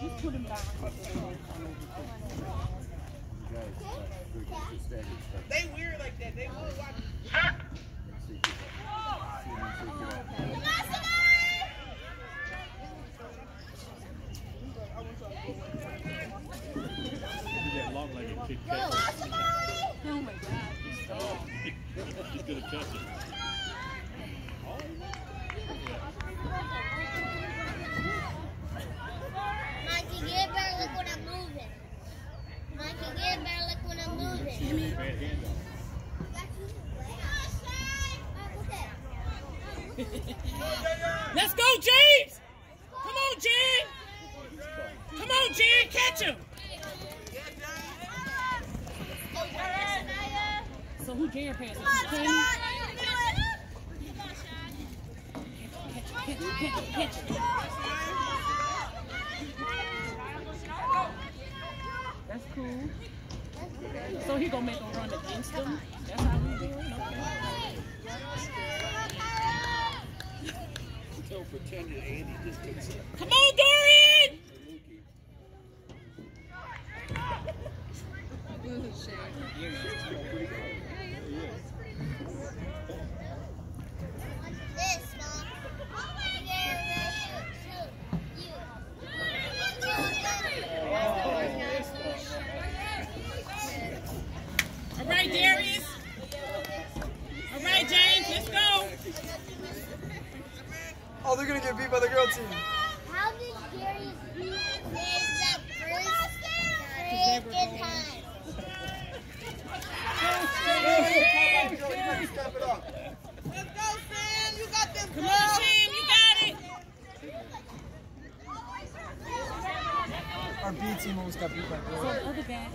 Just put him down. They weird like that. They will watch. that kid catch. Oh my god. He's gonna catch it. Moving. Bad hand on. Let's go, James! Come on, James! Come on, James, catch him! So who Jaren passing? Kenny? Catch him, catch him, catch him. That's So he gonna make a run against them? That's how we doing? Okay. Until pretended Andy just took some. Come on, Dorian! This, Mom. All right, Darius. All right, James, let's go. Oh, they're gonna get beat by the girl team. How did Darius beat James that first freaking time? Step it up. Let's go, Sam. You got this, Come girl. on, Sam, you got it. Our B team almost got beat by So girl. the other guy.